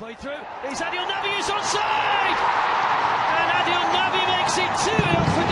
Play through. It's Adil Nabi who's onside! And Adil Nabi makes it 2 0 for